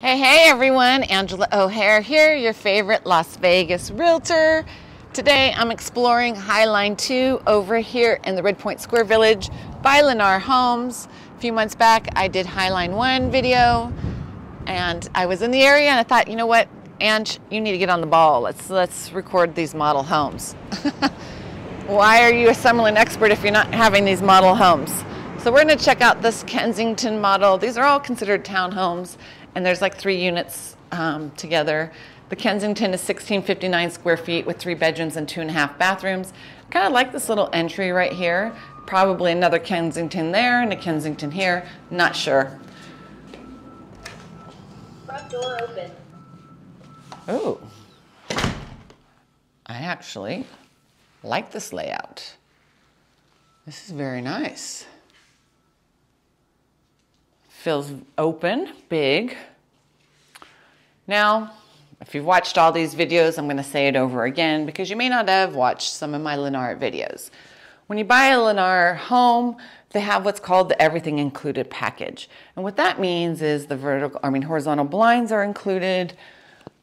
Hey, hey everyone, Angela O'Hare here, your favorite Las Vegas realtor. Today I'm exploring Highline 2 over here in the Redpoint Square Village by Lennar Homes. A few months back I did Highline 1 video and I was in the area and I thought, you know what, Ange, you need to get on the ball. Let's, let's record these model homes. Why are you a Summerlin expert if you're not having these model homes? So we're going to check out this Kensington model. These are all considered townhomes and there's like three units um, together. The Kensington is 1659 square feet with three bedrooms and two and a half bathrooms. Kind of like this little entry right here. Probably another Kensington there and a Kensington here. Not sure. Front door open. Oh, I actually like this layout. This is very nice. Feels open, big. Now, if you've watched all these videos, I'm going to say it over again because you may not have watched some of my Lennar videos. When you buy a Lennar home, they have what's called the everything included package. And what that means is the vertical, I mean horizontal blinds are included,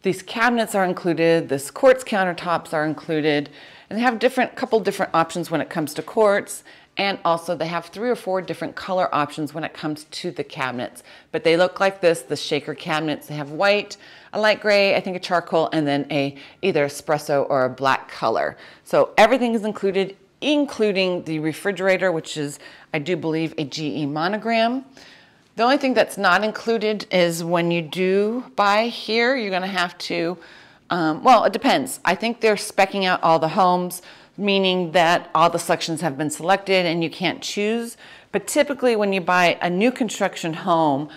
these cabinets are included, this quartz countertops are included, and they have different couple different options when it comes to quartz and also they have three or four different color options when it comes to the cabinets. But they look like this, the shaker cabinets. They have white, a light gray, I think a charcoal, and then a either espresso or a black color. So everything is included, including the refrigerator, which is, I do believe, a GE monogram. The only thing that's not included is when you do buy here, you're gonna have to, um, well, it depends. I think they're specking out all the homes meaning that all the selections have been selected and you can't choose. But typically when you buy a new construction home,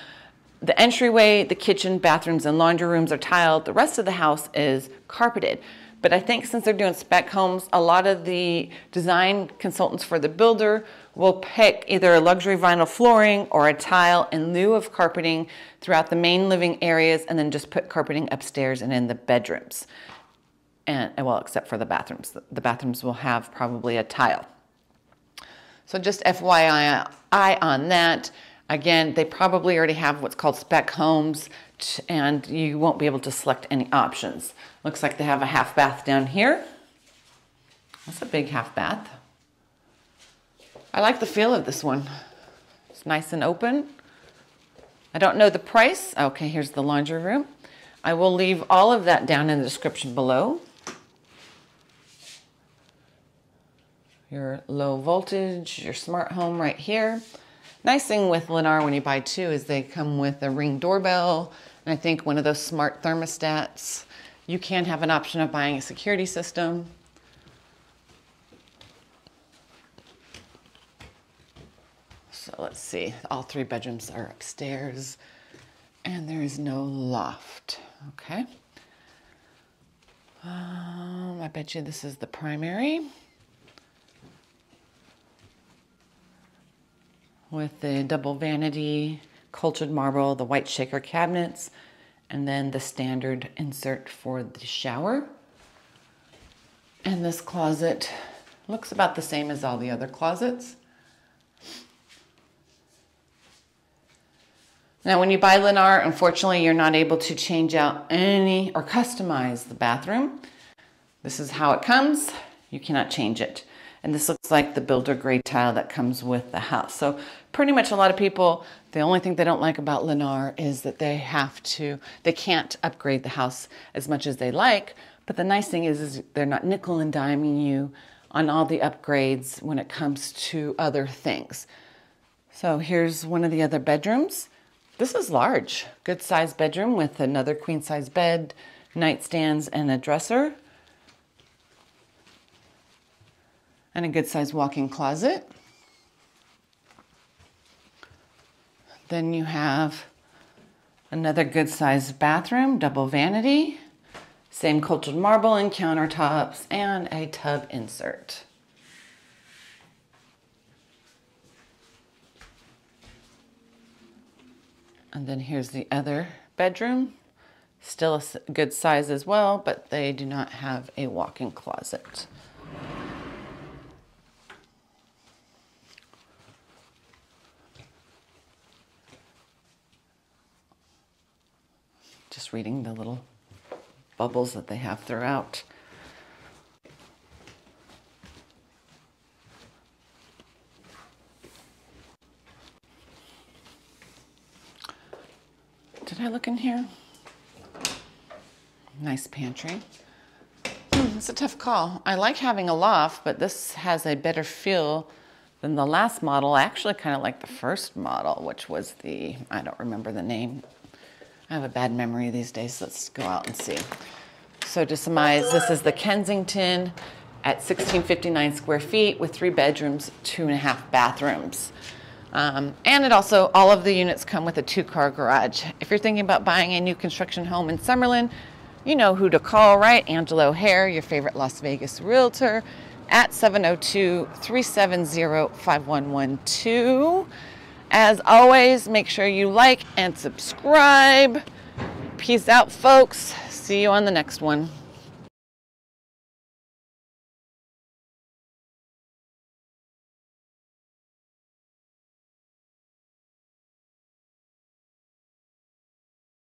the entryway, the kitchen, bathrooms, and laundry rooms are tiled. The rest of the house is carpeted. But I think since they're doing spec homes, a lot of the design consultants for the builder will pick either a luxury vinyl flooring or a tile in lieu of carpeting throughout the main living areas and then just put carpeting upstairs and in the bedrooms and well, except for the bathrooms. The bathrooms will have probably a tile. So just FYI on that. Again, they probably already have what's called spec homes and you won't be able to select any options. Looks like they have a half bath down here. That's a big half bath. I like the feel of this one. It's nice and open. I don't know the price. Okay, here's the laundry room. I will leave all of that down in the description below. Your low voltage, your smart home right here. Nice thing with Lennar when you buy two is they come with a ring doorbell and I think one of those smart thermostats. You can have an option of buying a security system. So let's see, all three bedrooms are upstairs and there is no loft, okay? Um, I bet you this is the primary. With the double vanity, cultured marble, the white shaker cabinets, and then the standard insert for the shower. And this closet looks about the same as all the other closets. Now, when you buy Lennar, unfortunately, you're not able to change out any or customize the bathroom. This is how it comes. You cannot change it. And this looks like the builder grade tile that comes with the house. So pretty much a lot of people, the only thing they don't like about Lennar is that they have to, they can't upgrade the house as much as they like. But the nice thing is, is they're not nickel and diming you on all the upgrades when it comes to other things. So here's one of the other bedrooms. This is large, good size bedroom with another queen size bed, nightstands, and a dresser. And a good sized walk-in closet. Then you have another good sized bathroom, double vanity, same cultured marble and countertops, and a tub insert. And then here's the other bedroom. Still a good size as well, but they do not have a walk-in closet. Just reading the little bubbles that they have throughout. Did I look in here? Nice pantry. Hmm, it's a tough call. I like having a loft, but this has a better feel than the last model. I actually kind of like the first model, which was the, I don't remember the name. I have a bad memory these days. Let's go out and see. So to summarize, this is the Kensington at 1659 square feet with three bedrooms, two and a half bathrooms. Um, and it also, all of the units come with a two car garage. If you're thinking about buying a new construction home in Summerlin, you know who to call, right? Angela O'Hare, your favorite Las Vegas realtor, at 702 370 5112. As always, make sure you like and subscribe. Peace out, folks. See you on the next one.